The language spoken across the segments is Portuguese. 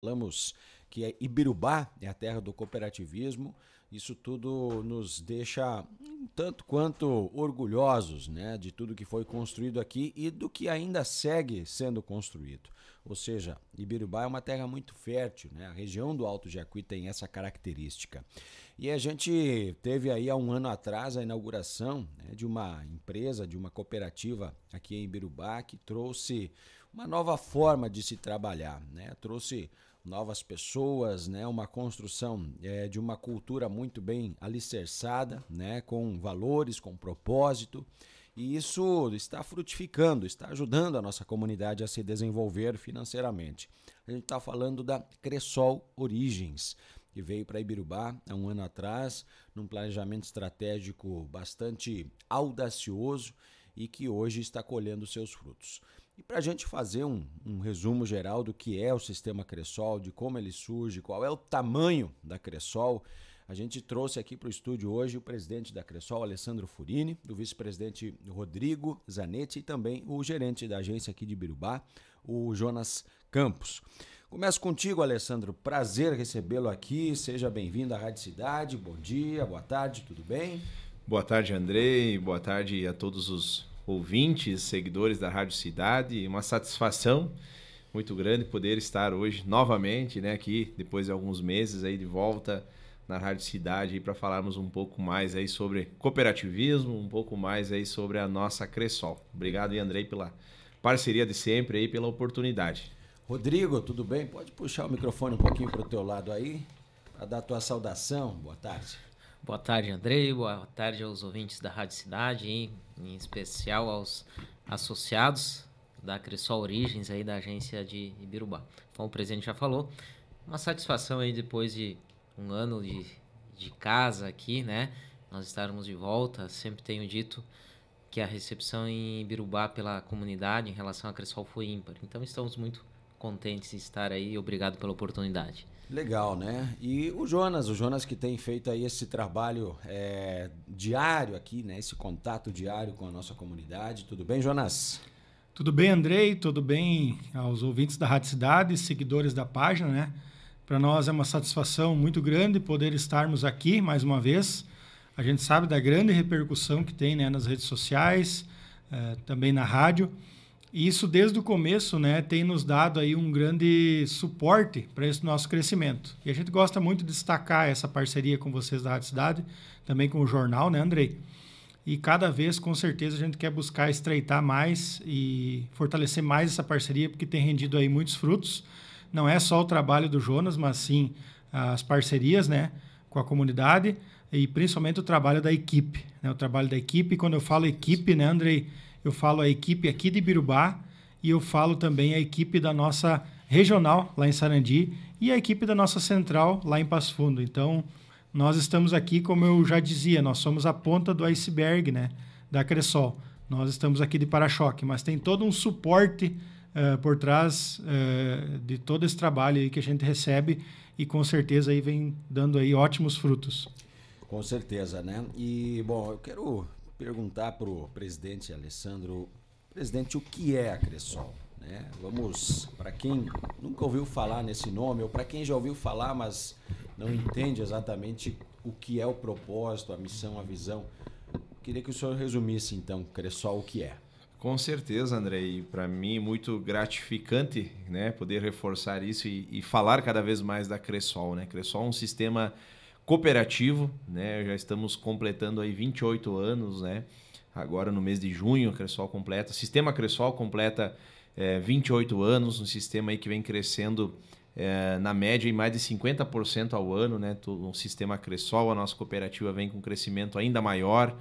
falamos que é Ibirubá é a terra do cooperativismo. Isso tudo nos deixa um tanto quanto orgulhosos né, de tudo que foi construído aqui e do que ainda segue sendo construído. Ou seja, Ibirubá é uma terra muito fértil, né? a região do Alto Jacuí tem essa característica. E a gente teve aí há um ano atrás a inauguração né, de uma empresa, de uma cooperativa aqui em Ibirubá que trouxe uma nova forma de se trabalhar, né? trouxe novas pessoas, né? Uma construção é, de uma cultura muito bem alicerçada, né? Com valores, com propósito. E isso está frutificando, está ajudando a nossa comunidade a se desenvolver financeiramente. A gente está falando da Cressol Origens, que veio para Ibirubá há um ano atrás, num planejamento estratégico bastante audacioso e que hoje está colhendo seus frutos. E para a gente fazer um, um, resumo geral do que é o sistema Cressol, de como ele surge, qual é o tamanho da Cressol, a gente trouxe aqui para o estúdio hoje o presidente da Cressol, Alessandro Furini, o vice-presidente Rodrigo Zanetti e também o gerente da agência aqui de Birubá, o Jonas Campos. Começo contigo, Alessandro. Prazer recebê-lo aqui. Seja bem-vindo à Rádio Cidade. Bom dia, boa tarde, tudo bem? Boa tarde, Andrei. Boa tarde a todos os ouvintes, seguidores da Rádio Cidade. Uma satisfação muito grande poder estar hoje novamente, né, aqui depois de alguns meses aí de volta na Rádio Cidade para falarmos um pouco mais aí sobre cooperativismo, um pouco mais aí sobre a nossa Cressol. Obrigado, Andrei, pela parceria de sempre aí, pela oportunidade. Rodrigo, tudo bem? Pode puxar o microfone um pouquinho para o teu lado aí, para dar a tua saudação. Boa tarde. Boa tarde, Andrei. Boa tarde aos ouvintes da Rádio Cidade, em, especial aos associados da Cressol Origens, aí da agência de Ibirubá. Como o presidente já falou, uma satisfação aí depois de um ano de, de casa aqui, né? Nós estarmos de volta. Sempre tenho dito que a recepção em Ibirubá pela comunidade em relação à Cressol foi ímpar. Então estamos muito contentes de estar aí. Obrigado pela oportunidade. Legal, né? E o Jonas, o Jonas que tem feito aí esse trabalho é, diário aqui, né? Esse contato diário com a nossa comunidade. Tudo bem, Jonas? Tudo bem, Andrei? Tudo bem aos ouvintes da Rádio Cidade, seguidores da página, né? Para nós é uma satisfação muito grande poder estarmos aqui mais uma vez. A gente sabe da grande repercussão que tem né, nas redes sociais, é, também na rádio. E isso desde o começo, né, tem nos dado aí um grande suporte para esse nosso crescimento. E a gente gosta muito de destacar essa parceria com vocês da Rádio Cidade, também com o jornal, né, Andrei? E cada vez, com certeza, a gente quer buscar estreitar mais e fortalecer mais essa parceria, porque tem rendido aí muitos frutos. Não é só o trabalho do Jonas, mas sim as parcerias, né, com a comunidade e principalmente o trabalho da equipe, né, o trabalho da equipe. Quando eu falo equipe, né, Andrei? Eu falo a equipe aqui de Birubá e eu falo também a equipe da nossa regional lá em Sarandi e a equipe da nossa central lá em Passo Fundo. Então, nós estamos aqui, como eu já dizia, nós somos a ponta do iceberg, né, da Cressol. Nós estamos aqui de para-choque, mas tem todo um suporte uh, por trás uh, de todo esse trabalho que a gente recebe e com certeza aí vem dando aí ótimos frutos. Com certeza, né? E bom, eu quero perguntar para o presidente Alessandro, presidente, o que é a Cressol? Né? Vamos, para quem nunca ouviu falar nesse nome, ou para quem já ouviu falar, mas não entende exatamente o que é o propósito, a missão, a visão, queria que o senhor resumisse então, Cressol, o que é. Com certeza, André, e para mim muito gratificante né, poder reforçar isso e, e, falar cada vez mais da Cressol. Né? Cressol é um sistema cooperativo, né? Já estamos completando aí 28 anos, né? Agora no mês de junho, a Cressol completa, Sistema Cressol completa é, 28 anos, um sistema aí que vem crescendo é, na média em mais de 50% ao ano, né? O sistema Cressol, a nossa cooperativa vem com um crescimento ainda maior,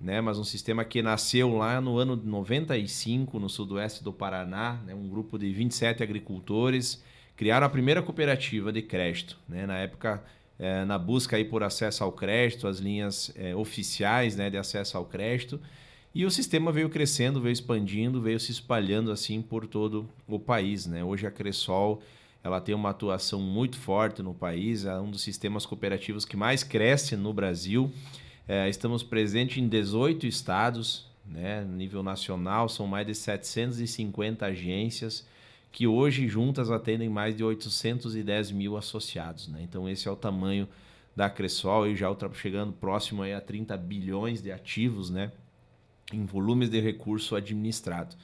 né? Mas um sistema que nasceu lá no ano de 95, no sudoeste do Paraná, né? Um grupo de 27 agricultores criaram a primeira cooperativa de crédito, né? Na época é, na busca aí por acesso ao crédito, as linhas é, oficiais né, de acesso ao crédito. E o sistema veio crescendo, veio expandindo, veio se espalhando assim por todo o país. Né? Hoje a Cressol ela tem uma atuação muito forte no país, é um dos sistemas cooperativos que mais cresce no Brasil. É, estamos presentes em 18 estados, né? nível nacional, são mais de 750 agências que hoje juntas atendem mais de 810 mil associados. Né? Então esse é o tamanho da Cressol e já chegando próximo a 30 bilhões de ativos né? em volumes de recurso administrado.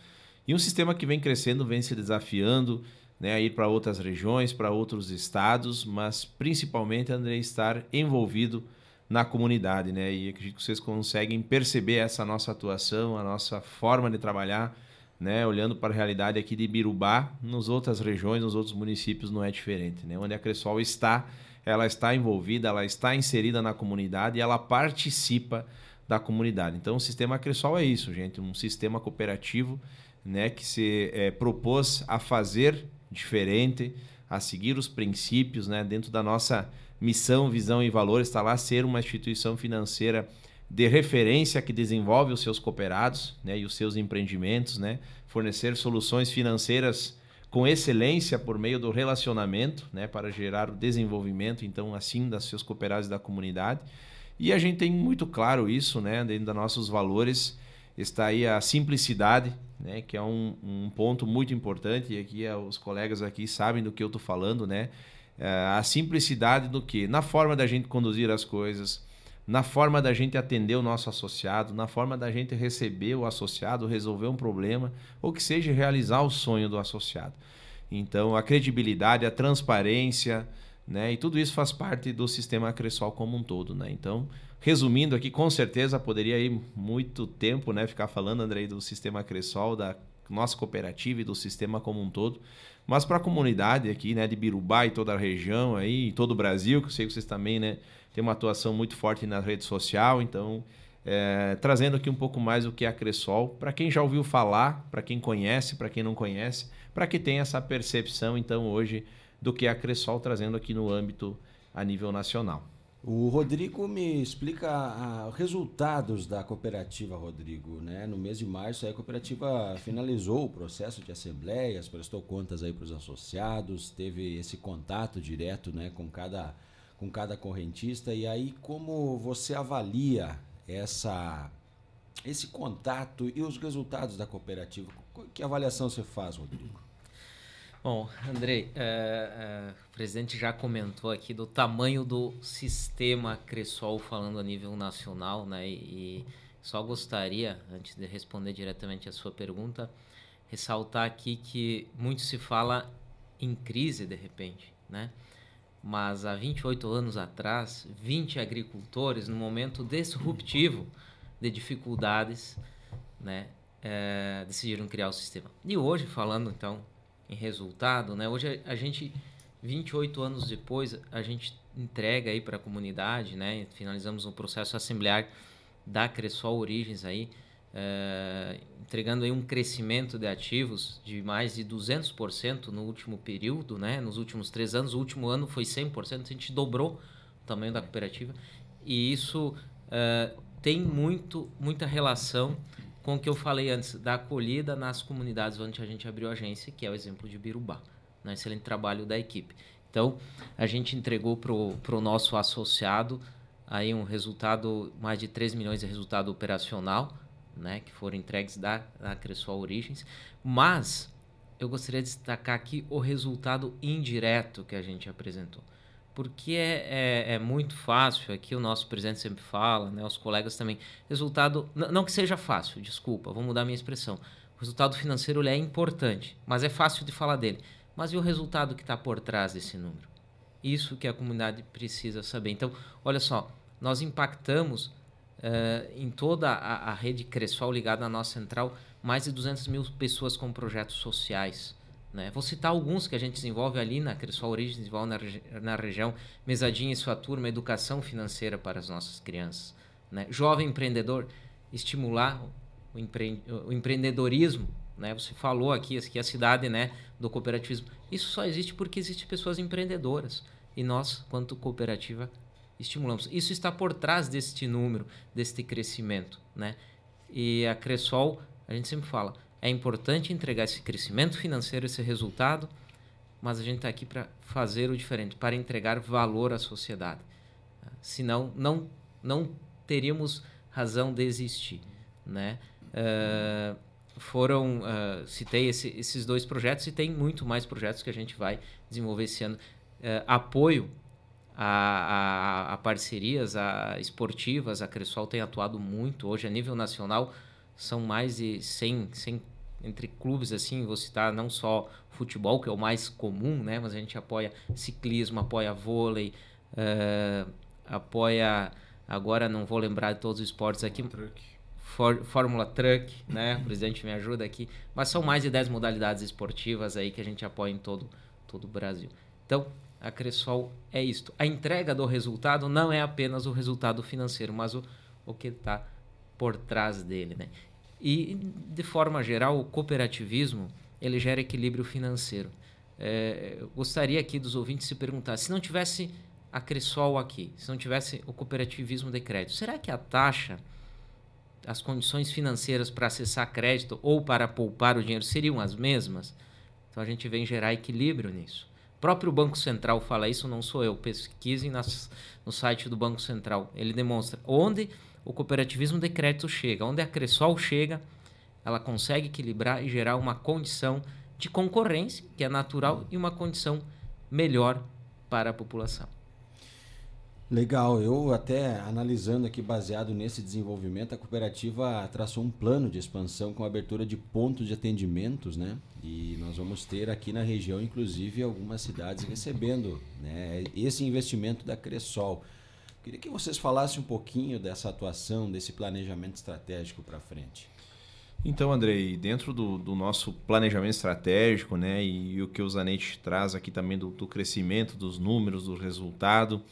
E um sistema que vem crescendo, vem se desafiando né, a ir para outras regiões, para outros estados, mas principalmente, André, estar envolvido na comunidade. Né? E acredito que vocês conseguem perceber essa nossa atuação, a nossa forma de trabalhar, né, olhando para a realidade aqui de Birubá, nas outras regiões, nos outros municípios não é diferente. Né? Onde a Cressol está, ela está envolvida, ela está inserida na comunidade e ela participa da comunidade. Então, o sistema Cressol é isso, gente, um sistema cooperativo né, que se é, propôs a fazer diferente, a seguir os princípios né, dentro da nossa missão, visão e valores, está lá ser uma instituição financeira de referência que desenvolve os seus cooperados né, e os seus empreendimentos, né, fornecer soluções financeiras com excelência por meio do relacionamento, né, para gerar o desenvolvimento, então, assim, dos seus cooperados e da comunidade. E a gente tem muito claro isso, né, dentro dos nossos valores, está aí a simplicidade, né, que é um, um ponto muito importante, e aqui é, os colegas aqui sabem do que eu estou falando, né, é, a simplicidade do que? Na forma da gente conduzir as coisas, na forma da gente atender o nosso associado, na forma da gente receber o associado, resolver um problema, ou que seja realizar o sonho do associado. Então, a credibilidade, a transparência, né? E tudo isso faz parte do sistema Cressol como um todo, né? Então, resumindo aqui, com certeza poderia ir muito tempo, né, ficar falando, Andrei, do sistema Cressol, da nossa cooperativa e do sistema como um todo. Mas para a comunidade aqui, né, de Birubá e toda a região aí, e todo o Brasil, que eu sei que vocês também, né, têm uma atuação muito forte na rede social, então é, trazendo aqui um pouco mais o que é a Cressol, para quem já ouviu falar, para quem conhece, para quem não conhece, para que tenha essa percepção, então, hoje, do que é a Cressol trazendo aqui no âmbito a nível nacional. O Rodrigo me explica os resultados da cooperativa, Rodrigo. Né? No mês de março, a cooperativa finalizou o processo de assembleias, prestou contas aí para os associados, teve esse contato direto né, com, cada, com cada correntista. E aí, como você avalia essa, esse contato e os resultados da cooperativa? Que avaliação você faz, Rodrigo? Bom, Andrei, é, é, o presidente já comentou aqui do tamanho do sistema Cressol falando a nível nacional, né? E, só gostaria, antes de responder diretamente a sua pergunta, ressaltar aqui que muito se fala em crise de repente, né? Mas há 28 anos atrás, 20 agricultores, no momento disruptivo de dificuldades, né, é, decidiram criar o sistema. E hoje, falando então em resultado, né? Hoje a gente 28 anos depois, a gente entrega aí para a comunidade, né? Finalizamos um processo assemblear da Cressol Origens aí, é, entregando aí um crescimento de ativos de mais de 200% no último período, né? Nos últimos três anos, o último ano foi 100%, a gente dobrou o tamanho da cooperativa e isso é, tem muito, muita relação com o que eu falei antes, da acolhida nas comunidades onde a gente abriu a agência, que é o exemplo de Birubá. Né? excelente trabalho da equipe. Então, a gente entregou para o nosso associado aí um resultado, mais de 3 milhões de resultado operacional, né, que foram entregues da, da Cressol Origens, mas eu gostaria de destacar aqui o resultado indireto que a gente apresentou porque é, é, é, muito fácil, aqui o nosso presidente sempre fala, né, os colegas também, resultado, não que seja fácil, desculpa, vou mudar minha expressão, o resultado financeiro é importante, mas é fácil de falar dele, mas e o resultado que está por trás desse número? Isso que a comunidade precisa saber. Então, olha só, nós impactamos uh, em toda a, a rede Cressol ligada à nossa central mais de 200 mil pessoas com projetos sociais, né? Vou citar alguns que a gente desenvolve ali na Cressol Origem, desenvolve na, na região, Mesadinha e sua turma, educação financeira para as nossas crianças. Né? Jovem empreendedor, estimular o, empre, o empreendedorismo. Né? Você falou aqui que a cidade né, do cooperativismo. Isso só existe porque existem pessoas empreendedoras. E nós, quanto cooperativa, estimulamos. Isso está por trás deste número, deste crescimento. Né? E a Cressol, a gente sempre fala, é importante entregar esse crescimento financeiro, esse resultado, mas a gente está aqui para fazer o diferente, para entregar valor à sociedade. Senão, não, não teríamos razão de existir. Né? Uh, foram, uh, citei esse, esses dois projetos e tem muito mais projetos que a gente vai desenvolver esse ano. Uh, apoio a, a, a, parcerias a esportivas, a Cressol tem atuado muito. Hoje, a nível nacional, são mais de 100, 100 entre clubes, assim, vou citar não só futebol, que é o mais comum, né? Mas a gente apoia ciclismo, apoia vôlei, uh, apoia... Agora não vou lembrar de todos os esportes aqui. Truck. For, Fórmula Truck, né? O presidente me ajuda aqui. Mas são mais de 10 modalidades esportivas aí que a gente apoia em todo, todo o Brasil. Então, a Cressol é isto. A entrega do resultado não é apenas o resultado financeiro, mas o, o que está por trás dele, né? E, de forma geral, o cooperativismo ele gera equilíbrio financeiro. É, gostaria aqui dos ouvintes se perguntar, se não tivesse a Cressol aqui, se não tivesse o cooperativismo de crédito, será que a taxa, as condições financeiras para acessar crédito ou para poupar o dinheiro seriam as mesmas? Então a gente vem gerar equilíbrio nisso. Próprio Banco Central fala isso, não sou eu. Pesquisem nas, no site do Banco Central. Ele demonstra onde o cooperativismo de crédito chega. Onde a Cressol chega, ela consegue equilibrar e gerar uma condição de concorrência, que é natural, e uma condição melhor para a população. Legal, eu até analisando aqui, baseado nesse desenvolvimento, a cooperativa traçou um plano de expansão com abertura de pontos de atendimentos, né? E nós vamos ter aqui na região, inclusive, algumas cidades recebendo né, esse investimento da Cressol. Queria que vocês falassem um pouquinho dessa atuação, desse planejamento estratégico para frente. Então, Andrei, dentro do, do, nosso planejamento estratégico, né, e, e, o que o Zanetti traz aqui também do, do crescimento, dos números, do resultado,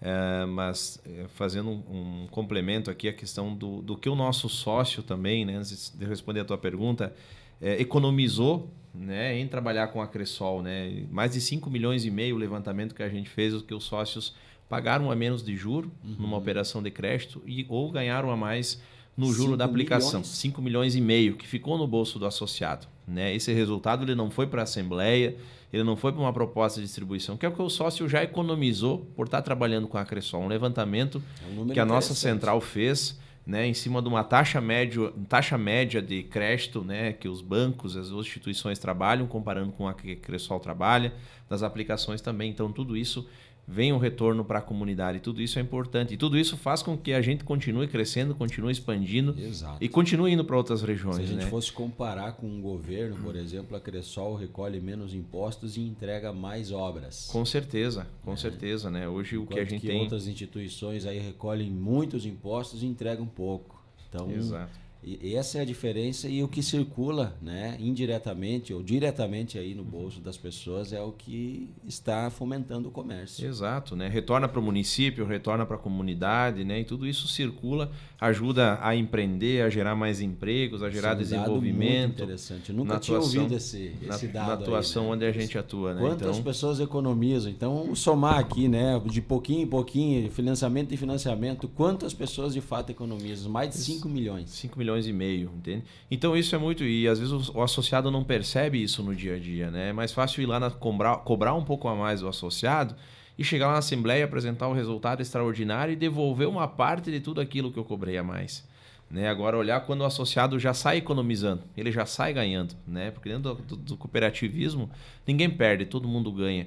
é, mas é, fazendo um, um, complemento aqui a questão do, do que o nosso sócio também, né, antes de responder a tua pergunta, é, economizou né, em trabalhar com a Cressol. Né, mais de 5 milhões e meio o levantamento que a gente fez, o que os sócios pagaram a menos de juro uhum. numa operação de crédito e ou ganharam a mais no juro da aplicação, milhões. 5 milhões e meio que ficou no bolso do associado, né? Esse resultado ele não foi para a assembleia, ele não foi para uma proposta de distribuição, que é o que o sócio já economizou por estar trabalhando com a Cressol, um levantamento é um que a nossa central fez, né, em cima de uma taxa média, taxa média de crédito, né, que os bancos, as instituições trabalham comparando com a que a Cressol trabalha, das aplicações também. Então tudo isso vem um retorno para a comunidade. Tudo isso é importante. E tudo isso faz com que a gente continue crescendo, continue expandindo Exato. e continue indo para outras regiões. Se a gente né? fosse comparar com um governo, por exemplo, a Cressol recolhe menos impostos e entrega mais obras. Com certeza, com é. certeza. Né? Hoje Enquanto o que a gente que tem... outras instituições aí recolhem muitos impostos e entregam pouco. Então, Exato e essa é a diferença e o que circula, né, indiretamente ou diretamente aí no bolso das pessoas é o que está fomentando o comércio. Exato, né? Retorna para o município, retorna para a comunidade, né? E tudo isso circula, ajuda a empreender, a gerar mais empregos, a gerar Esse é desenvolvimento. muito interessante. Eu nunca tinha atuação, ouvido esse, esse na, dado. Na atuação aí, né? onde a gente atua, né? Quantas então... pessoas economizam? Então, somar aqui, né, de pouquinho em pouquinho, financiamento e financiamento, quantas pessoas de fato economizam? Mais de 5 milhões. 5 milhões milhões e meio, entende? Então isso é muito e às vezes o, associado não percebe isso no dia a dia, né? É mais fácil ir lá na, cobrar, cobrar um pouco a mais do associado e chegar lá na assembleia, apresentar um resultado extraordinário e devolver uma parte de tudo aquilo que eu cobrei a mais. Né? Agora, olhar quando o associado já sai economizando, ele já sai ganhando, né? porque dentro do, do cooperativismo ninguém perde, todo mundo ganha.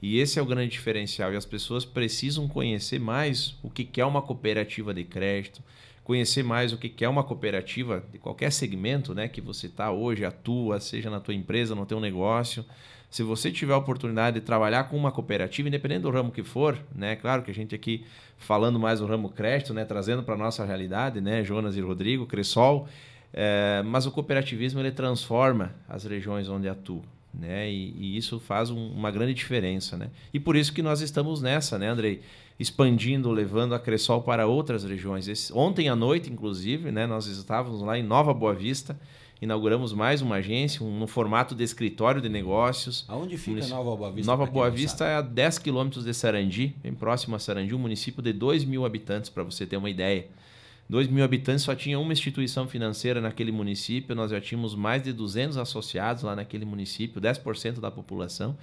E esse é o grande diferencial. E as pessoas precisam conhecer mais o que é uma cooperativa de crédito, conhecer mais o que é uma cooperativa de qualquer segmento né, que você está hoje, atua, seja na tua empresa, no teu negócio. Se você tiver a oportunidade de trabalhar com uma cooperativa, independente do ramo que for, né? Claro que a gente aqui falando mais do ramo crédito, né? Trazendo para a nossa realidade, né? Jonas e Rodrigo, Cressol. É, mas o cooperativismo ele transforma as regiões onde atua. Né? E, e isso faz um, uma grande diferença. Né? E por isso que nós estamos nessa, né, Andrei? Expandindo, levando a Cressol para outras regiões. Esse, ontem à noite, inclusive, né, nós estávamos lá em Nova Boa Vista, inauguramos mais uma agência, um, no formato de escritório de negócios. Aonde fica Nova Boa Vista? Nova Boa Vista é a 10 quilômetros de Sarandi, bem próximo a Sarandi, um município de 2 mil habitantes, para você ter uma ideia. 2 mil habitantes, só tinha uma instituição financeira naquele município, nós já tínhamos mais de 200 associados lá naquele município, 10% da população.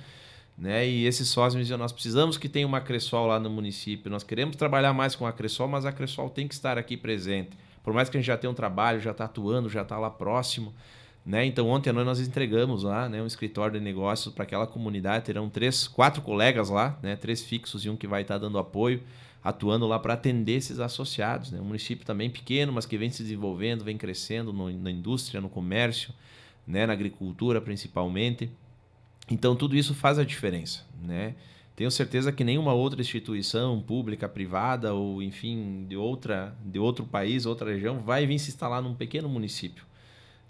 Né? E esses sócios me diziam, nós precisamos que tenha uma Cressol lá no município, nós queremos trabalhar mais com a Cressol, mas a Cressol tem que estar aqui presente. por mais que a gente já tenha um trabalho, já está atuando, já está lá próximo. Né? Então, ontem à noite nós entregamos lá né, um escritório de negócios para aquela comunidade. Terão três, quatro colegas lá, né, três fixos e um que vai estar tá dando apoio, atuando lá para atender esses associados. Né? Um município também pequeno, mas que vem se desenvolvendo, vem crescendo no, na indústria, no comércio, né, na agricultura principalmente. Então, tudo isso faz a diferença. Né? Tenho certeza que nenhuma outra instituição pública, privada ou, enfim, de, outra, de outro país, outra região, vai vir se instalar num pequeno município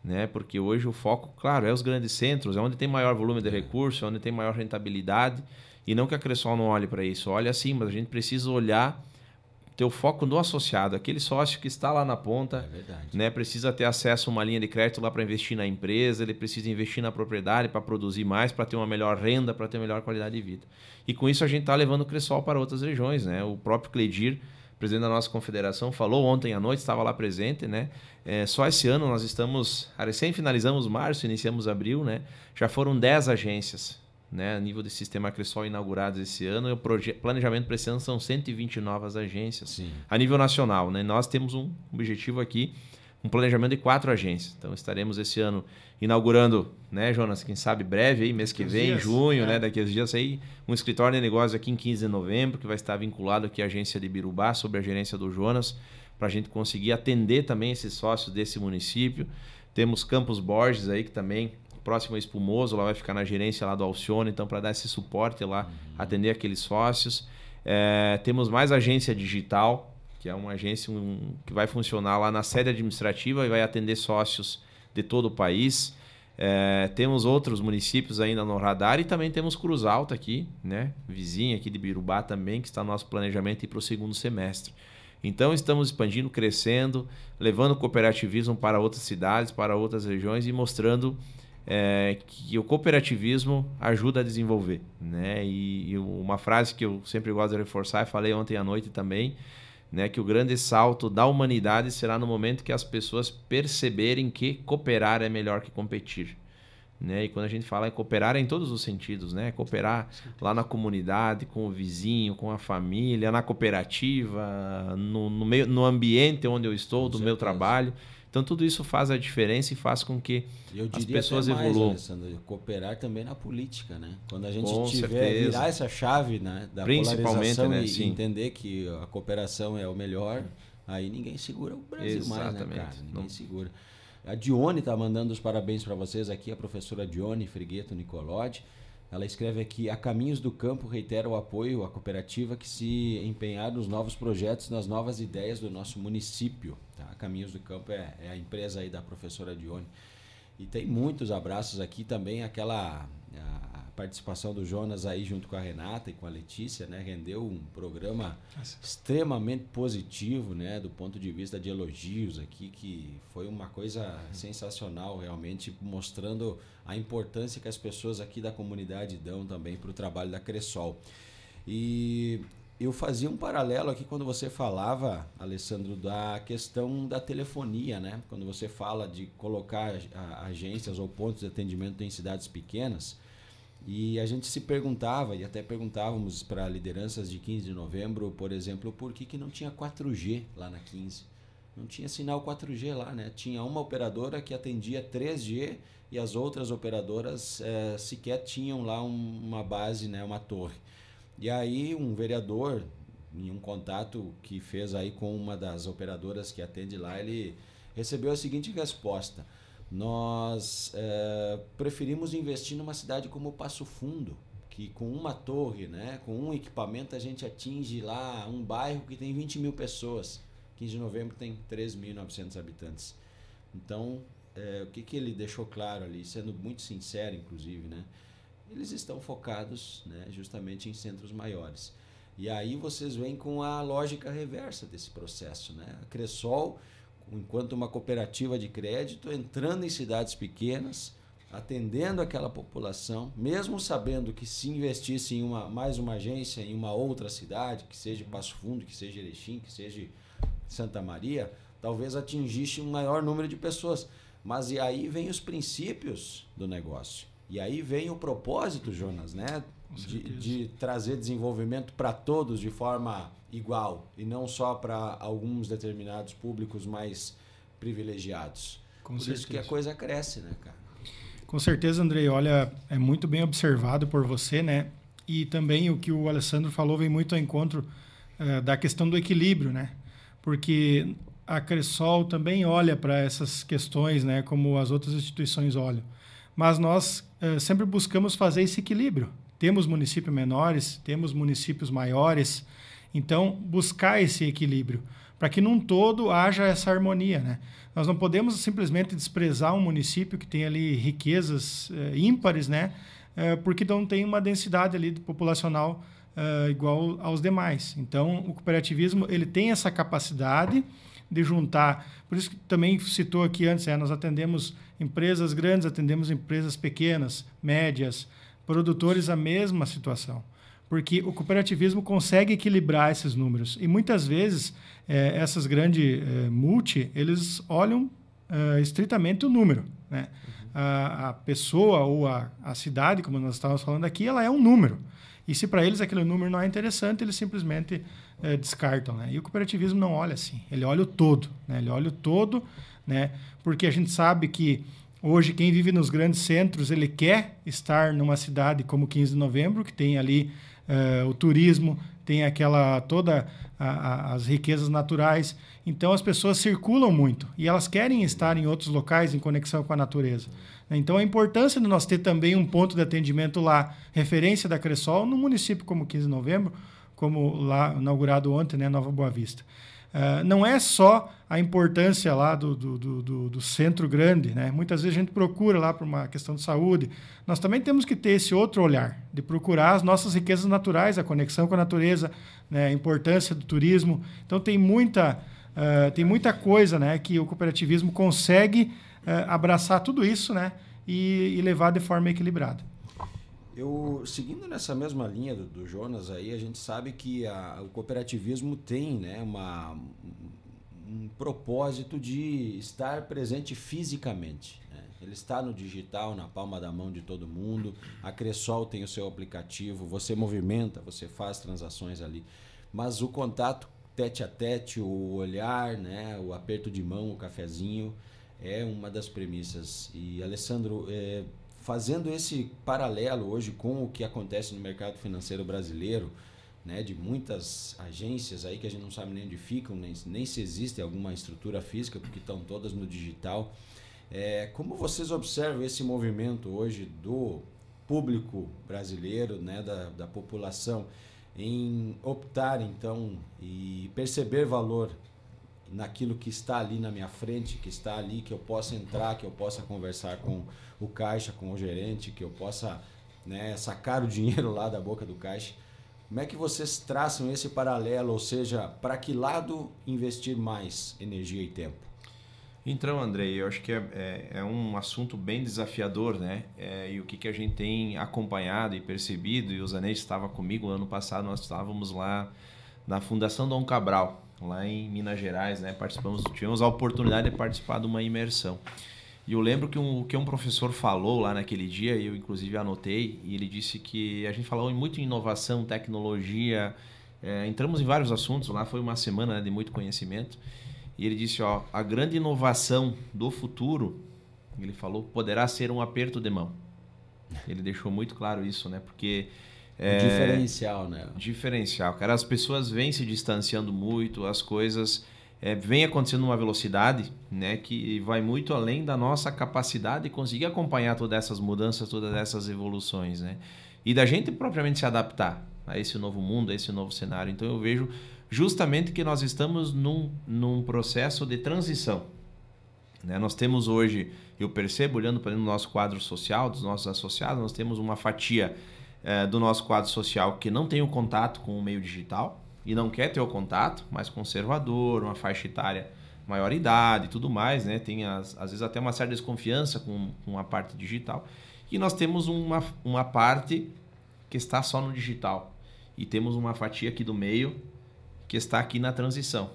né? Porque hoje o foco, claro, é os grandes centros, é onde tem maior volume de recursos, é onde tem maior rentabilidade, e não que a Cressol não olhe para isso, olha sim, mas a gente precisa olhar ter o foco no associado, aquele sócio que está lá na ponta, é né, precisa ter acesso a uma linha de crédito lá para investir na empresa, ele precisa investir na propriedade para produzir mais, para ter uma melhor renda, para ter melhor qualidade de vida. E com isso a gente está levando o Cressol para outras regiões, né? O próprio Cledir presidente da nossa confederação, falou ontem à noite, estava lá presente, né? É, só esse ano nós estamos, recém finalizamos março, iniciamos abril, né? Já foram 10 agências, né? A nível de sistema Cressol inauguradas esse ano, e o planejamento para esse ano são 120 novas agências Sim. a nível nacional, né? Nós temos um objetivo aqui um planejamento de quatro agências. Então estaremos esse ano inaugurando, né, Jonas, quem sabe breve aí, mês que vem, dias, junho, é. né, daqui a dias aí, um escritório de negócios aqui em 15 de novembro, que vai estar vinculado aqui à agência de Birubá, sob a gerência do Jonas, para a gente conseguir atender também esses sócios desse município. Temos Campos Borges aí, que também próximo a Espumoso, lá vai ficar na gerência lá do Alcione, então para dar esse suporte lá, uhum. atender aqueles sócios. É, temos mais agência digital, que é uma agência um, que vai funcionar lá na sede administrativa e vai atender sócios de todo o país. É, temos outros municípios ainda no radar e também temos Cruz Alta aqui, né? vizinha aqui de Birubá também, que está no nosso planejamento para o segundo semestre. Então estamos expandindo, crescendo, levando o cooperativismo para outras cidades, para outras regiões e mostrando é, que o cooperativismo ajuda a desenvolver. Né? E, e uma frase que eu sempre gosto de reforçar, falei ontem à noite também, né, que o grande salto da humanidade será no momento que as pessoas perceberem que cooperar é melhor que competir. Né? E quando a gente fala em cooperar é em todos os sentidos, né? Cooperar lá na comunidade, com o vizinho, com a família, na cooperativa, no, no, meio, no ambiente onde eu estou, do meu trabalho. Então tudo isso faz a diferença e faz com que as pessoas mais, evoluam. Alessandro, cooperar também na política, né? Quando a gente com tiver certeza. virar essa chave né, da polarização né? e entender que a cooperação é o melhor, aí ninguém segura o Brasil Exatamente. mais, né, cara? Ninguém Não. segura. A Dione está mandando os parabéns para vocês aqui, a professora Dione Frigueto Nicolodi. Ela escreve aqui: A Caminhos do Campo reitera o apoio à cooperativa que se empenhar nos novos projetos, nas novas ideias do nosso município. Tá? A Caminhos do Campo é, é a empresa aí da professora Dione. E tem muitos abraços aqui também, aquela participação do Jonas aí junto com a Renata e com a Letícia, né? Rendeu um programa Nossa. extremamente positivo, né? Do ponto de vista de elogios aqui, que foi uma coisa sensacional, realmente, mostrando a importância que as pessoas aqui da comunidade dão também para o trabalho da Cressol. E eu fazia um paralelo aqui quando você falava, Alessandro, da questão da telefonia, né? Quando você fala de colocar agências ou pontos de atendimento em cidades pequenas, e a gente se perguntava, e até perguntávamos para lideranças de 15 de novembro, por exemplo, por que, que não tinha 4G lá na 15? Não tinha sinal 4G lá, né? Tinha uma operadora que atendia 3G e as outras operadoras é, sequer tinham lá um, uma base, né? uma torre. E aí um vereador, em um contato que fez aí com uma das operadoras que atende lá, ele recebeu a seguinte resposta nós é, preferimos investir numa cidade como Passo Fundo, que com uma torre, né, com um equipamento, a gente atinge lá um bairro que tem 20 mil pessoas. 15 de novembro tem 3.900 habitantes. Então, é, o que, que ele deixou claro ali, sendo muito sincero, inclusive, né? Eles estão focados né, justamente em centros maiores. E aí vocês vêm com a lógica reversa desse processo. Né? A Cressol enquanto uma cooperativa de crédito, entrando em cidades pequenas, atendendo aquela população, mesmo sabendo que se investisse em uma, mais uma agência em uma outra cidade, que seja Passo Fundo, que seja Erechim, que seja Santa Maria, talvez atingisse um maior número de pessoas. Mas e aí vem os princípios do negócio. E aí vem o propósito, Jonas, né? De, de, trazer desenvolvimento para todos de forma igual e não só para alguns determinados públicos mais privilegiados. Com por certeza. isso que a coisa cresce, né, cara? Com certeza, Andrei. Olha, é muito bem observado por você, né? E também o que o Alessandro falou vem muito ao encontro uh, da questão do equilíbrio, né? Porque a Cressol também olha para essas questões, né? Como as outras instituições olham. Mas nós uh, sempre buscamos fazer esse equilíbrio. Temos municípios menores, temos municípios maiores. Então, buscar esse equilíbrio para que num todo haja essa harmonia, né? Nós não podemos simplesmente desprezar um município que tem ali riquezas é, ímpares, né? É, porque não tem uma densidade ali populacional igual aos demais. Então, o cooperativismo ele tem essa capacidade de juntar. Por isso que também citou aqui antes, é, nós atendemos empresas grandes, atendemos empresas pequenas, médias, produtores a mesma situação porque o cooperativismo consegue equilibrar esses números. E muitas vezes, é, essas grandes é, multi, eles olham é, estritamente o número. Né? Uhum. A, a, pessoa ou a, a cidade, como nós estávamos falando aqui, ela é um número. E se para eles aquele número não é interessante, eles simplesmente é, descartam. Né? E o cooperativismo não olha assim. Ele olha o todo. Né? Ele olha o todo, né? porque a gente sabe que Hoje, quem vive nos grandes centros, ele quer estar numa cidade como 15 de novembro, que tem ali uh, o turismo, tem aquela toda a, a, as riquezas naturais. Então as pessoas circulam muito e elas querem estar em outros locais em conexão com a natureza. Então a importância de nós ter também um ponto de atendimento lá, referência da Cressol, no município como 15 de novembro, como lá inaugurado ontem, né, Nova Boa Vista. Uh, não é só a importância lá do, do, do, do, centro grande, né? Muitas vezes a gente procura lá por uma questão de saúde. Nós também temos que ter esse outro olhar, de procurar as nossas riquezas naturais, a conexão com a natureza, né? a importância do turismo. Então tem muita, uh, tem muita coisa né? que o cooperativismo consegue uh, abraçar tudo isso né? e, e levar de forma equilibrada. Eu, seguindo nessa mesma linha do, do Jonas aí, a gente sabe que a, o cooperativismo tem né, uma, um propósito de estar presente fisicamente. Né? Ele está no digital, na palma da mão de todo mundo. A Cressol tem o seu aplicativo, você movimenta, você faz transações ali. Mas o contato tete a tete, o olhar, né, o aperto de mão, o cafezinho, é uma das premissas. E, Alessandro, é, fazendo esse paralelo hoje com o que acontece no mercado financeiro brasileiro, né, de muitas agências aí que a gente não sabe nem onde ficam, nem, nem se existe alguma estrutura física, porque estão todas no digital. É, como vocês observam esse movimento hoje do público brasileiro, né, da, da população, em optar então e perceber valor naquilo que está ali na minha frente, que está ali, que eu possa entrar, que eu possa conversar com o caixa, com o gerente, que eu possa né, sacar o dinheiro lá da boca do caixa. Como é que vocês traçam esse paralelo, ou seja, para que lado investir mais energia e tempo? Então, Andrei, eu acho que é, é, é um assunto bem desafiador, né? É, e o que, que a gente tem acompanhado e percebido, e o Zanetti estava comigo ano passado, nós estávamos lá na Fundação Dom Cabral, lá em Minas Gerais, né? Participamos, tivemos a oportunidade de participar de uma imersão. E eu lembro que um, que um professor falou lá naquele dia, eu inclusive anotei, e ele disse que a gente falou muito em inovação, tecnologia, é, entramos em vários assuntos, lá foi uma semana né, de muito conhecimento, e ele disse, ó, a grande inovação do futuro, ele falou, poderá ser um aperto de mão. Ele deixou muito claro isso, né? Porque é, diferencial, né? Diferencial, cara. As pessoas vêm se distanciando muito, as coisas é, vêm acontecendo numa velocidade né, que vai muito além da nossa capacidade de conseguir acompanhar todas essas mudanças, todas essas evoluções. Né? E da gente propriamente se adaptar a esse novo mundo, a esse novo cenário. Então eu vejo justamente que nós estamos num, num processo de transição. Né? Nós temos hoje, eu percebo, olhando para o nosso quadro social, dos nossos associados, nós temos uma fatia é, do nosso quadro social que não tem o contato com o meio digital e não quer ter o contato, mais conservador, uma faixa etária maior idade e tudo mais, né? Tem as, às vezes até uma certa desconfiança com, com a parte digital. E nós temos uma, uma parte que está só no digital. E temos uma fatia aqui do meio que está aqui na transição.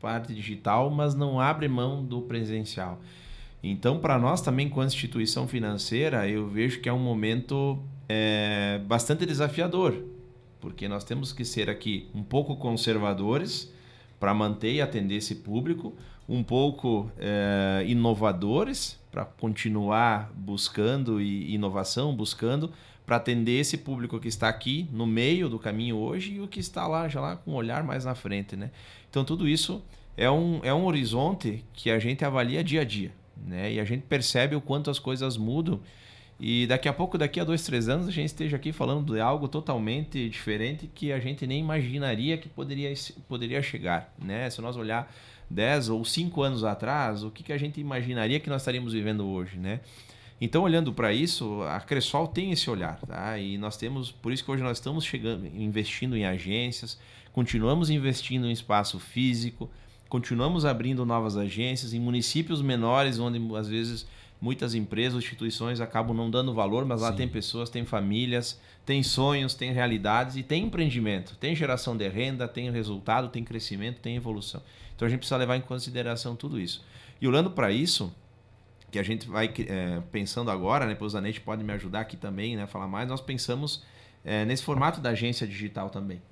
Parte digital, mas não abre mão do presencial. Então, para nós também, com a instituição financeira, eu vejo que é um momento é, bastante desafiador, porque nós temos que ser aqui um pouco conservadores para manter e atender esse público, um pouco é, inovadores para continuar buscando e inovação, buscando para atender esse público que está aqui no meio do caminho hoje e o que está lá já lá com um olhar mais na frente, né? Então tudo isso é um, é um horizonte que a gente avalia dia a dia, né? E a gente percebe o quanto as coisas mudam e daqui a pouco, daqui a dois, três anos, a gente esteja aqui falando de algo totalmente diferente que a gente nem imaginaria que poderia, poderia chegar, né? Se nós olhar 10 ou 5 anos atrás, o que, que a gente imaginaria que nós estaríamos vivendo hoje, né? Então, olhando para isso, a Cressol tem esse olhar, tá? E nós temos, por isso que hoje nós estamos chegando, investindo em agências, continuamos investindo em espaço físico, continuamos abrindo novas agências em municípios menores, onde às vezes muitas empresas, instituições acabam não dando valor, mas lá Sim. tem pessoas, tem famílias, tem sonhos, tem realidades e tem empreendimento, tem geração de renda, tem resultado, tem crescimento, tem evolução. Então a gente precisa levar em consideração tudo isso. E olhando para isso, que a gente vai é, pensando agora, né? Depois a Zanetti pode me ajudar aqui também, né? Falar mais. Nós pensamos é, nesse formato da agência digital também,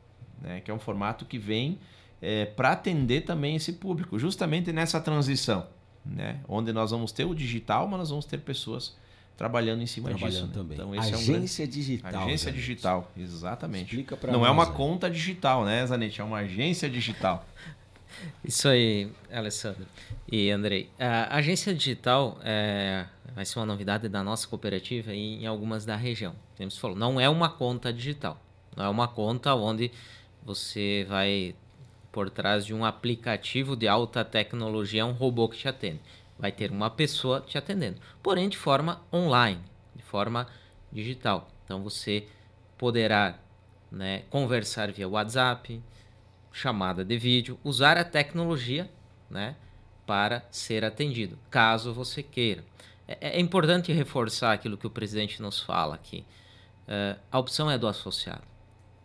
né? Que é um formato que vem é, para atender também esse público, justamente nessa transição, né? Onde nós vamos ter o digital, mas nós vamos ter pessoas trabalhando em cima trabalhando disso. Né? Também. Então, agência é um grande... digital. Agência digital, exatamente. Explica Não nós, é uma conta digital, né, Zanetti? É uma agência digital. Isso aí, Alessandro e Andrei. A agência digital é, vai ser uma novidade da nossa cooperativa e em algumas da região. Temos falou, não é uma conta digital, não é uma conta onde você vai por trás de um aplicativo de alta tecnologia, um robô que te atende. Vai ter uma pessoa te atendendo, porém de forma online, de forma digital. Então você poderá né, conversar via WhatsApp, chamada de vídeo, usar a tecnologia né, para ser atendido, caso você queira. É, é importante reforçar aquilo que o presidente nos fala aqui. Uh, a opção é do associado.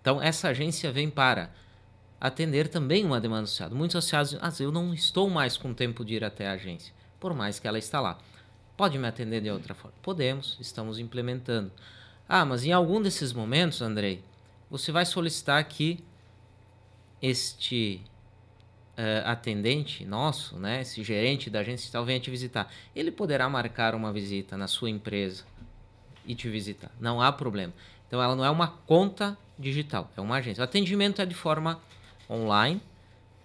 Então, essa agência vem para atender também uma demanda do associado. Muitos associados dizem, ah, eu não estou mais com tempo de ir até a agência, por mais que ela está lá. Pode me atender de outra forma? Podemos, estamos implementando. Ah, mas em algum desses momentos, Andrei, você vai solicitar que este uh, atendente nosso, né, esse gerente da agência tal venha te visitar, ele poderá marcar uma visita na sua empresa e te visitar. Não há problema. Então ela não é uma conta digital, é uma agência. O atendimento é de forma online,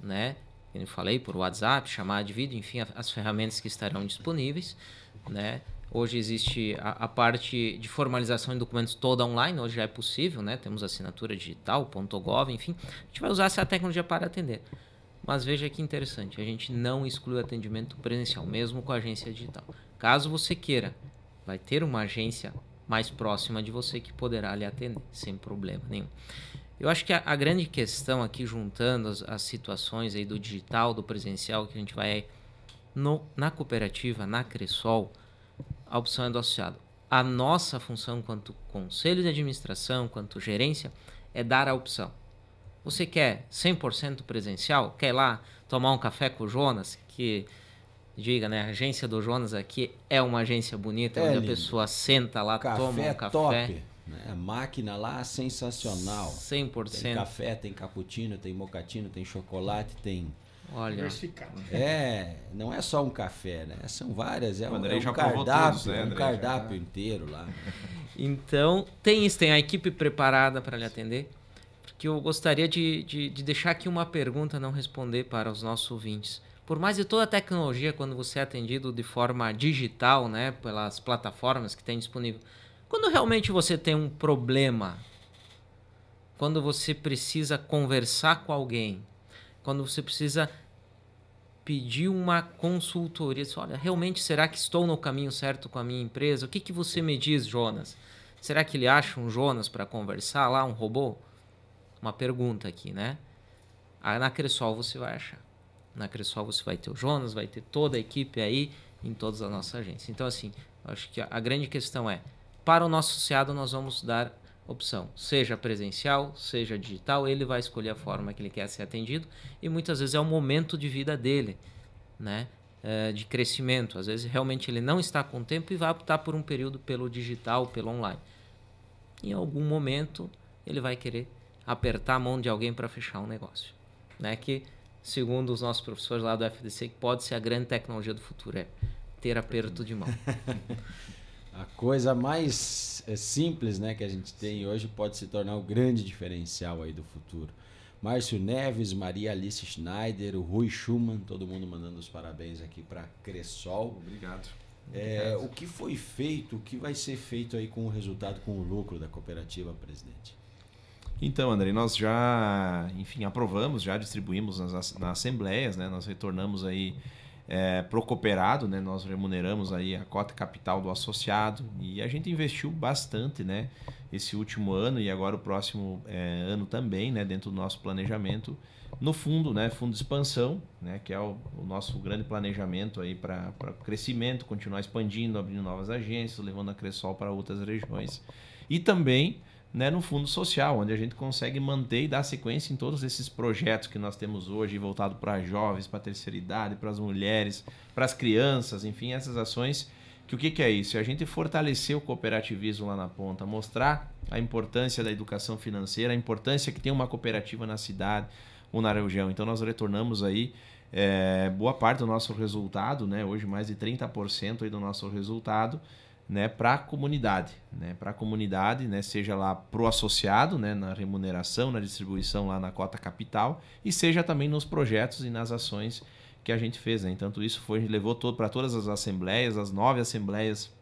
né? Como eu falei, por WhatsApp, chamada de vídeo, enfim, as ferramentas que estarão disponíveis, né? Hoje existe a, a, parte de formalização de documentos toda online, hoje já é possível, né? Temos assinatura digital, .gov, enfim. A gente vai usar essa tecnologia para atender. Mas veja que interessante, a gente não exclui o atendimento presencial, mesmo com a agência digital. Caso você queira, vai ter uma agência mais próxima de você que poderá lhe atender, sem problema nenhum. Eu acho que a, a grande questão aqui, juntando as, as, situações aí do digital, do presencial, que a gente vai no, na cooperativa, na Cressol, a opção é do associado. A nossa função quanto conselho de administração, quanto gerência, é dar a opção. Você quer 100% presencial? Quer ir lá tomar um café com o Jonas? Que, diga, né? A agência do Jonas aqui é uma agência bonita, é onde lindo. a pessoa senta lá, café toma um café. Top. Né? A máquina lá sensacional. 100%. Tem café, tem cappuccino, tem mocatino, tem chocolate, tem Olha. Diversificado. É, não é só um café, né? São várias, é, um, é um cardápio, todos, né, um cardápio já... inteiro lá. Então, tem isso, tem a equipe preparada para lhe atender. Porque eu gostaria de, de, de deixar aqui uma pergunta não responder para os nossos ouvintes. Por mais de toda a tecnologia, quando você é atendido de forma digital, né, pelas plataformas que tem disponível, quando realmente você tem um problema, quando você precisa conversar com alguém, quando você precisa pedir uma consultoria. Diz, Olha, realmente será que estou no caminho certo com a minha empresa? O que, que você me diz, Jonas? Será que ele acha um Jonas para conversar lá, um robô? Uma pergunta aqui, né? Aí na Cressol você vai achar. Na Cressol você vai ter o Jonas, vai ter toda a equipe aí em todas as nossas agências. Então, assim, acho que a grande questão é, para o nosso associado nós vamos dar opção, seja presencial, seja digital, ele vai escolher a forma que ele quer ser atendido e muitas vezes é o momento de vida dele, né? uh, de crescimento. Às vezes realmente ele não está com tempo e vai optar por um período pelo digital, pelo online. Em algum momento ele vai querer apertar a mão de alguém para fechar um negócio, né? Que segundo os nossos professores lá do FDC, pode ser a grande tecnologia do futuro é ter aperto de mão. a coisa mais eh, simples, né, que a gente tem hoje pode se tornar o grande diferencial aí do futuro. Márcio Neves, Maria Alice Schneider, o Rui Schumann, todo mundo mandando os parabéns aqui para Cressol. Obrigado. É, o que foi feito, o que vai ser feito aí com o resultado, com o lucro da cooperativa, presidente? Então, André, nós já, enfim, aprovamos, já distribuímos nas, nas assembleias, né? Nós retornamos aí é, pro cooperado, né? Nós remuneramos aí a cota capital do associado e a gente investiu bastante, né? Esse último ano e agora o próximo é, ano também, né? Dentro do nosso planejamento no fundo, né? Fundo de expansão, né? Que é o, o nosso grande planejamento aí para crescimento, continuar expandindo, abrindo novas agências, levando a Cressol para outras regiões e também né, no fundo social, onde a gente consegue manter e dar sequência em todos esses projetos que nós temos hoje, voltado para jovens, para a terceira idade, para as mulheres, para as crianças, enfim, essas ações. Que o que, que é isso? É a gente fortalecer o cooperativismo lá na ponta, mostrar a importância da educação financeira, a importância que tem uma cooperativa na cidade ou na região. Então nós retornamos aí é, boa parte do nosso resultado, né? hoje mais de 30% aí do nosso resultado, né, para a comunidade, né, para a comunidade, né, seja lá para o associado, né, na remuneração, na distribuição lá na cota capital, e seja também nos projetos e nas ações que a gente fez. Né? Então, isso foi levou todo para todas as assembleias, as nove assembleias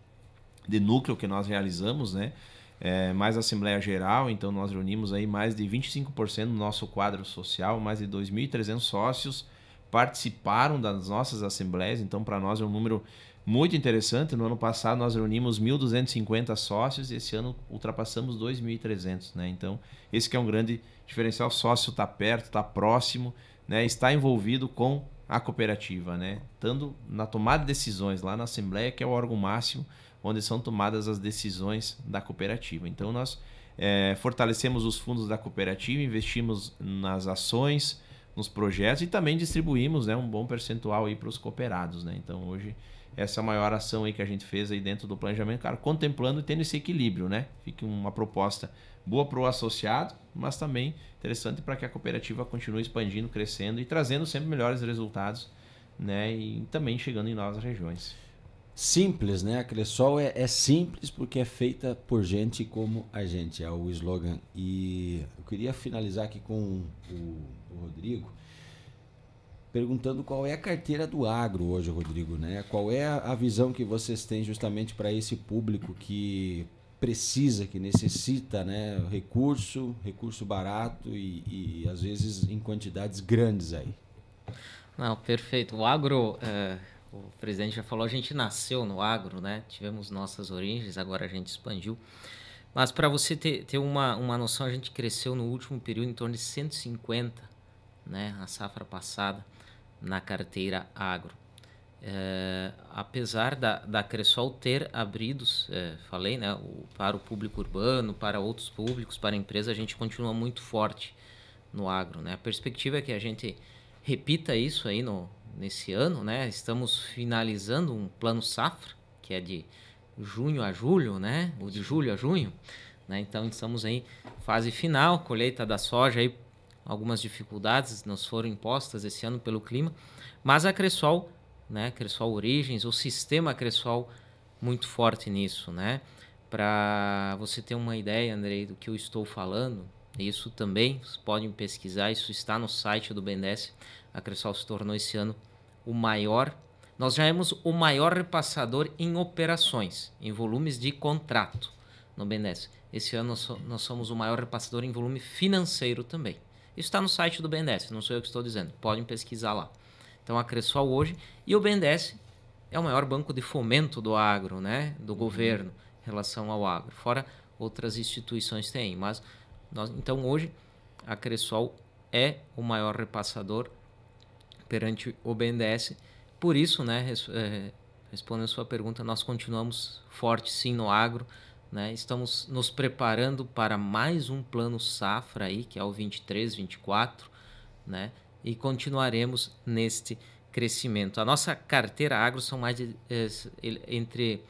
de núcleo que nós realizamos, né, é, mais a Assembleia Geral, então nós reunimos aí mais de 25% do nosso quadro social, mais de 2.300 sócios participaram das nossas assembleias, então para nós é um número muito interessante. No ano passado nós reunimos 1.250 sócios e esse ano ultrapassamos 2.300, né? Então, esse que é um grande diferencial. O sócio está perto, está próximo, né? está envolvido com a cooperativa, né? Tanto na tomada de decisões lá na Assembleia, que é o órgão máximo onde são tomadas as decisões da cooperativa. Então, nós é, fortalecemos os fundos da cooperativa, investimos nas ações, nos projetos e também distribuímos né, um bom percentual para os cooperados. Né? Então, hoje essa maior ação aí que a gente fez aí dentro do planejamento, cara, contemplando e tendo esse equilíbrio, né? Fique uma proposta boa para o associado, mas também interessante para que a cooperativa continue expandindo, crescendo e trazendo sempre melhores resultados, né? E também chegando em novas regiões. Simples, né? A Cressol é, é simples porque é feita por gente como a gente, é o slogan. E eu queria finalizar aqui com o, o Rodrigo perguntando qual é a carteira do agro hoje, Rodrigo, né? Qual é a visão que vocês têm justamente para esse público que precisa, que necessita, né, recurso, recurso barato e, e às vezes em quantidades grandes aí. Não, perfeito. O agro, é, o presidente já falou, a gente nasceu no agro, né? Tivemos nossas origens, agora a gente expandiu. Mas para você ter, ter uma, uma noção, a gente cresceu no último período em torno de 150, né? A safra passada na carteira agro. É, apesar da, da Cressol ter abridos, é, falei, né, o, para o público urbano, para outros públicos, para a empresa, a gente continua muito forte no agro. Né? A perspectiva é que a gente repita isso aí no, nesse ano. Né? Estamos finalizando um plano safra, que é de junho a julho, né? ou de julho a junho. Né? Então, estamos em fase final, colheita da soja aí algumas dificuldades nos foram impostas esse ano pelo clima, mas a Cressol, né, Cressol Origens, o sistema Cressol muito forte nisso, né? Para você ter uma ideia, Andrei, do que eu estou falando, isso também, vocês podem pesquisar, isso está no site do BNDES. A Cressol se tornou esse ano o maior, nós já éramos o maior repassador em operações, em volumes de contrato no BNDES. Esse ano nós somos o maior repassador em volume financeiro também. Isso está no site do BNDES, não sou eu que estou dizendo. Podem pesquisar lá. Então, a Cressol hoje. E o BNDES é o maior banco de fomento do agro, né? do uhum. governo, em relação ao agro. Fora outras instituições têm. Mas, nós, então, hoje, a Cressol é o maior repassador perante o BNDES. Por isso, né, res, é, respondendo a sua pergunta, nós continuamos fortes sim no agro. Né? Estamos nos preparando para mais um plano safra aí, que é o 23, 24, né? E continuaremos neste crescimento. A nossa carteira agro são mais de, é, entre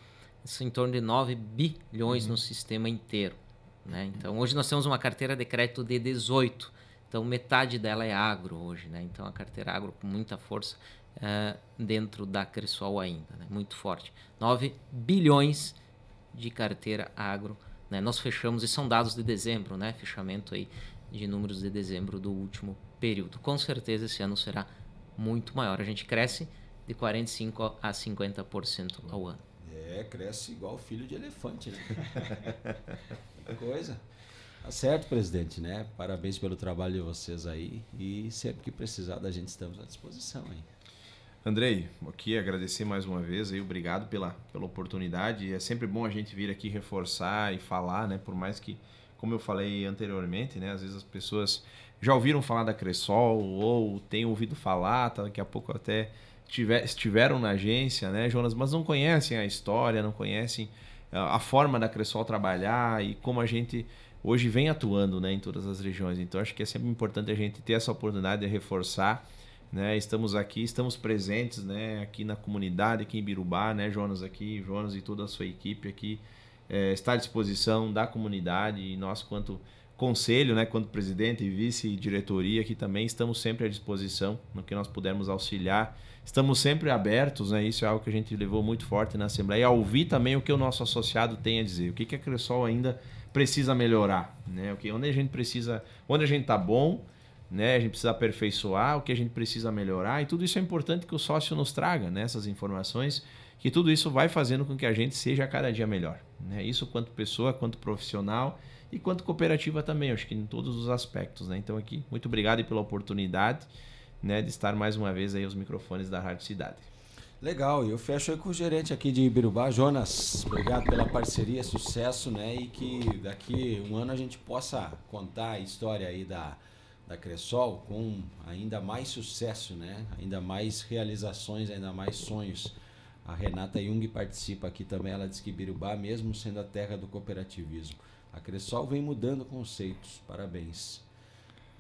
em torno de 9 bilhões uhum. no sistema inteiro. Né? Então, hoje nós temos uma carteira de crédito de 18. Então, metade dela é agro hoje. Né? Então, a carteira agro com muita força uh, dentro da Cressol ainda, né? muito forte. 9 bilhões de carteira agro. Né? Nós fechamos, e são dados de dezembro, né? fechamento aí de números de dezembro do último período. Com certeza esse ano será muito maior. A gente cresce de 45% a 50% ao ano. É, cresce igual filho de elefante, né? coisa. Tá certo, presidente, né? Parabéns pelo trabalho de vocês aí e sempre que precisar da gente estamos à disposição aí. Andrei, aqui agradecer mais uma vez aí, obrigado pela, pela oportunidade. É sempre bom a gente vir aqui reforçar e falar, né? Por mais que, como eu falei anteriormente, né? Às vezes as pessoas já ouviram falar da Cressol ou têm ouvido falar, tá? daqui a pouco até tiver, estiveram na agência, né, Jonas, mas não conhecem a história, não conhecem a forma da Cressol trabalhar e como a gente hoje vem atuando né, em todas as regiões. Então acho que é sempre importante a gente ter essa oportunidade de reforçar né? Estamos aqui, estamos presentes, né? Aqui na comunidade, aqui em Birubá, né? Jonas aqui, Jonas e toda a sua equipe aqui é, está à disposição da comunidade e nós quanto conselho, né? Quanto presidente e vice e diretoria aqui também estamos sempre à disposição no que nós pudermos auxiliar. Estamos sempre abertos, né? Isso é algo que a gente levou muito forte na Assembleia, a ouvir também o que o nosso associado tem a dizer, o que, que a Cressol ainda precisa melhorar, né? O que, onde a gente precisa, onde a gente está bom, né? A gente precisa aperfeiçoar, o que a gente precisa melhorar, e tudo isso é importante que o sócio nos traga, né? Essas informações, que tudo isso vai fazendo com que a gente seja cada dia melhor, né? Isso quanto pessoa, quanto profissional e quanto cooperativa também, acho que em todos os aspectos, né? Então aqui, muito obrigado pela oportunidade, né, de estar mais uma vez aí aos microfones da Rádio Cidade. Legal, e eu fecho aí com o gerente aqui de Ibirubá, Jonas. Obrigado pela parceria, sucesso, né? E que daqui um ano a gente possa contar a história aí da, da Cressol com ainda mais sucesso, né? Ainda mais realizações, ainda mais sonhos. A Renata Jung participa aqui também, ela diz que Birubá, mesmo sendo a terra do cooperativismo, a Cressol vem mudando conceitos. Parabéns.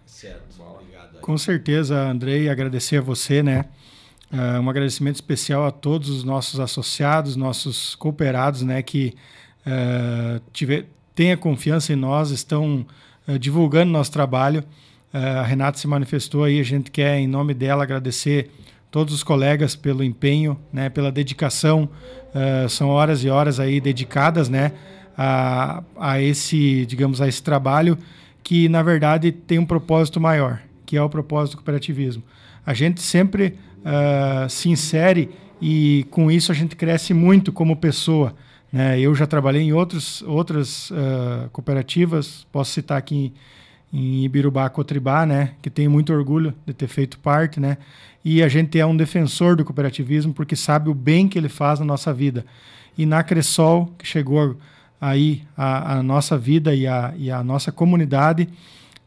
Certo, obrigado. Aí. Com certeza, Andrei, agradecer a você, né? Uh, um agradecimento especial a todos os nossos associados, nossos cooperados, né? Que uh, tiver, tenha confiança em nós, estão uh, divulgando nosso trabalho. Uh, a Renata se manifestou aí, a gente quer, em nome dela, agradecer todos os colegas pelo empenho, né, pela dedicação. Uh, são horas e horas aí dedicadas, né, a, a esse, digamos, a esse trabalho que na verdade tem um propósito maior, que é o propósito do cooperativismo. A gente sempre uh, se insere e com isso a gente cresce muito como pessoa. Né? Eu já trabalhei em outros, outras uh, cooperativas, posso citar aqui em Ibirubá, Cotribá, né, que tenho muito orgulho de ter feito parte, né, e a gente é um defensor do cooperativismo porque sabe o bem que ele faz na nossa vida. E na Cressol, que chegou aí a, a nossa vida e a, e a nossa comunidade,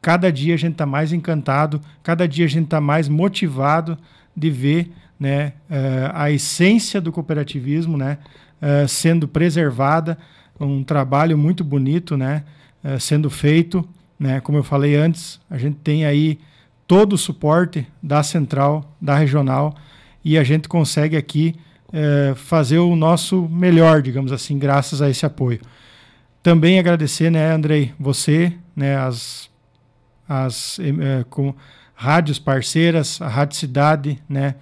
cada dia a gente está mais encantado, cada dia a gente está mais motivado de ver né, uh, a essência do cooperativismo né, uh, sendo preservada, um trabalho muito bonito né, uh, sendo feito. Né? Como eu falei antes, a gente tem aí todo o suporte da central, da regional, e a gente consegue aqui é, fazer o nosso melhor, digamos assim, graças a esse apoio. Também agradecer, né, Andrei, você, né, as, as é, com rádios parceiras, a Rádio Cidade, né,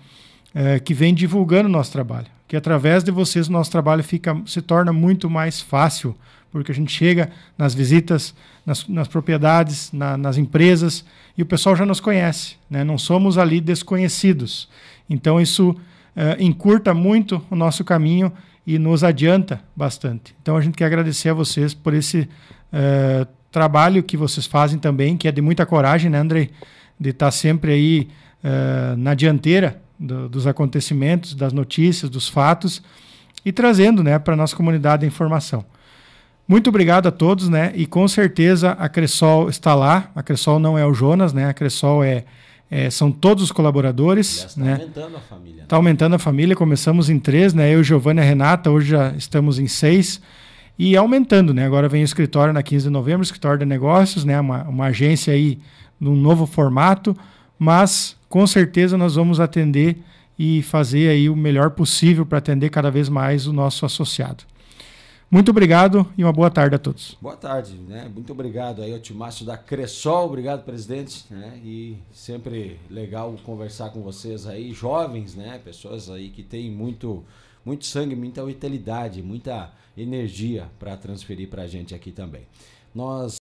é, que vem divulgando o nosso trabalho. Que através de vocês o nosso trabalho fica, se torna muito mais fácil, porque a gente chega nas visitas, nas, nas propriedades, na, nas empresas, e o pessoal já nos conhece, né? não somos ali desconhecidos. Então isso uh, encurta muito o nosso caminho e nos adianta bastante. Então a gente quer agradecer a vocês por esse uh, trabalho que vocês fazem também, que é de muita coragem, né, Andrei? De estar sempre aí uh, na dianteira do, dos acontecimentos, das notícias, dos fatos e trazendo né, para a nossa comunidade a informação. Muito obrigado a todos, né? E com certeza a Cressol está lá. A Cressol não é o Jonas, né? A Cressol é, é são todos os colaboradores. Está né? aumentando a família. Está né? aumentando a família. Começamos em três, né? Eu, Giovanni e a Renata, hoje já estamos em seis. E aumentando, né? Agora vem o escritório na 15 de novembro, escritório de negócios, né? Uma, uma agência aí num novo formato, mas com certeza nós vamos atender e fazer aí o melhor possível para atender cada vez mais o nosso associado. Muito obrigado e uma boa tarde a todos. Boa tarde, né? Muito obrigado aí ao Timácio da Cressol, obrigado presidente, né? E sempre legal conversar com vocês aí, jovens, né? Pessoas aí que têm muito muito sangue, muita vitalidade, muita energia para transferir para a gente aqui também. Nós